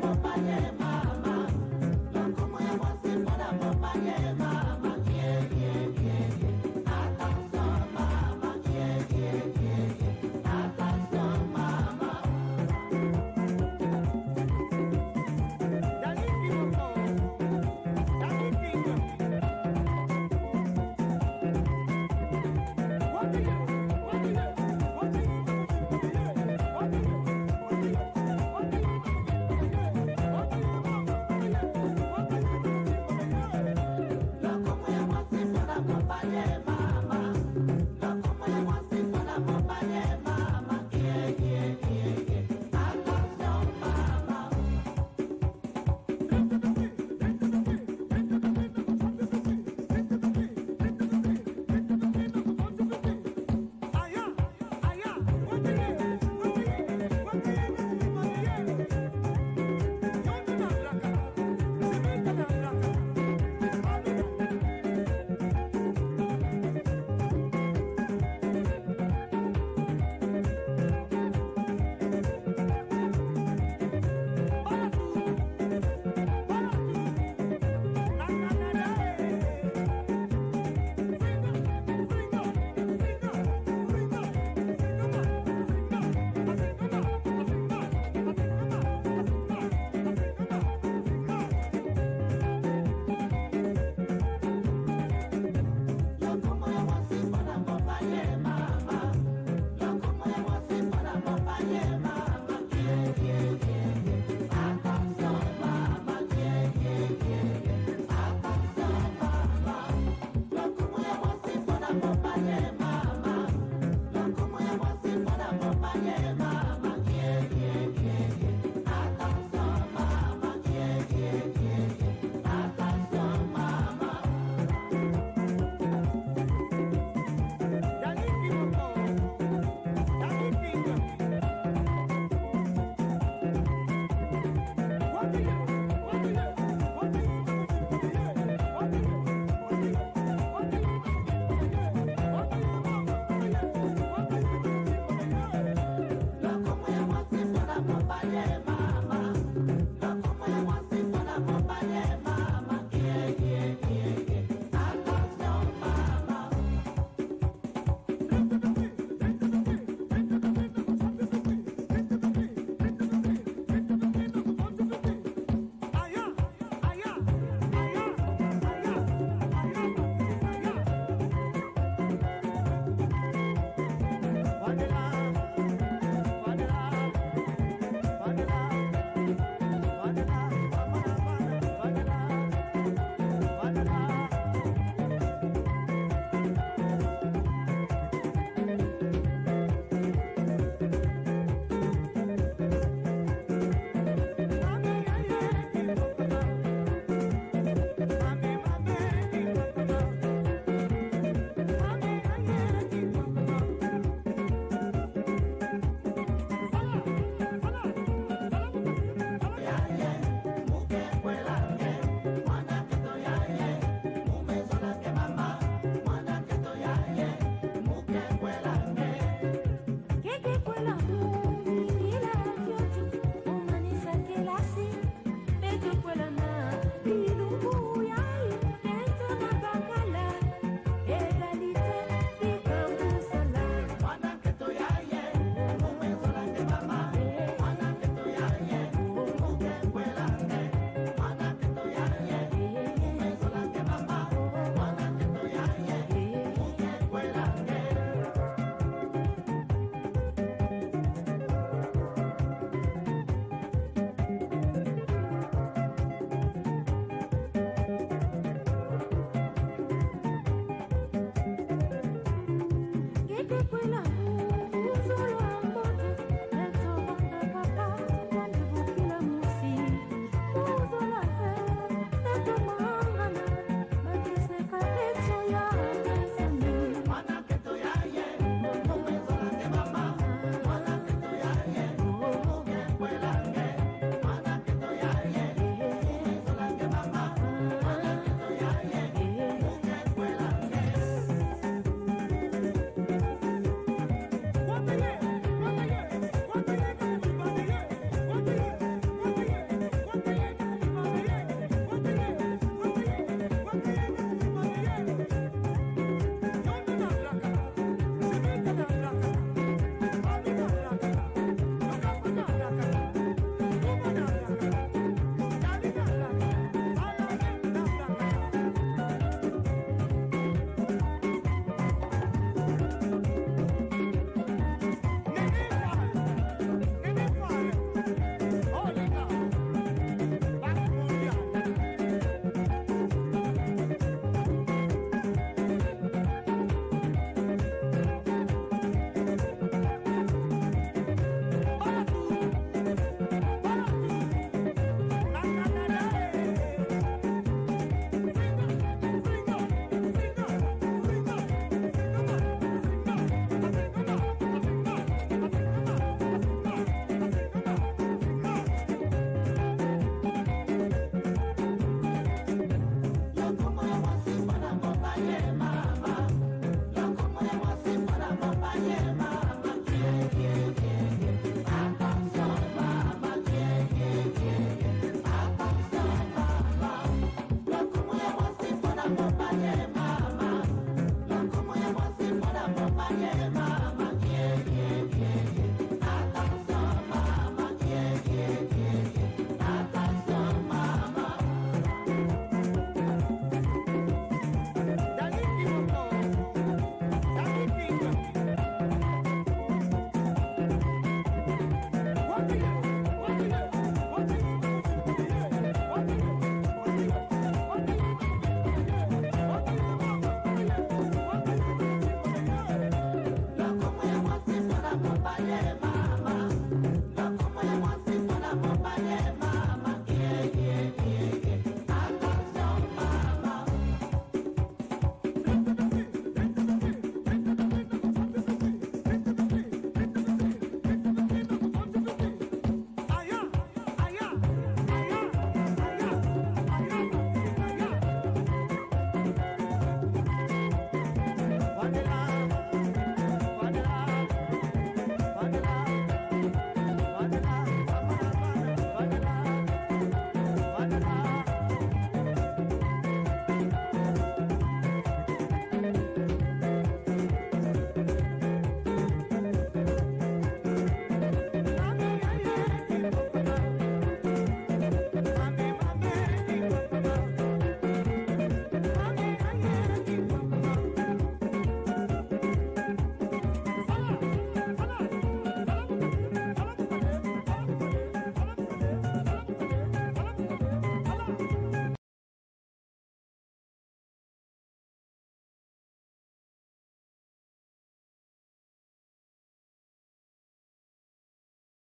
Bye.